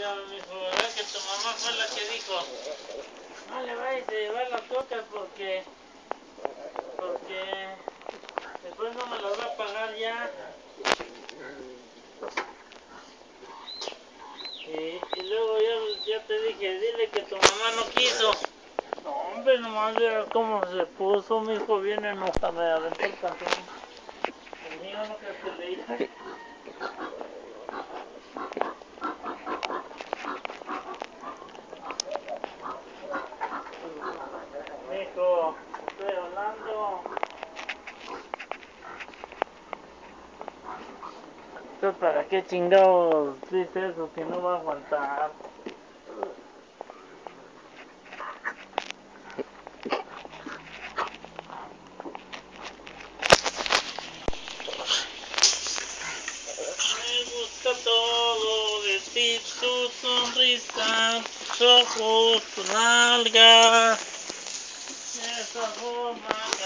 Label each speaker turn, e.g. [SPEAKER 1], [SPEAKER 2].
[SPEAKER 1] ya me dijo, ¿verdad que tu mamá fue la que dijo? No le vayas a llevar las cocas porque, porque después no me las va a pagar ya. Y, luego ya, ya te dije, dile que tu mamá no quiso. No, hombre, nomás vea cómo se puso, mi hijo bien enojado, me aventó el cajón. El mío no que se le Entonces, ¿para qué chingados dice eso si no va a aguantar? Tu sonrisa, tus ojos, tu nalga, esa forma.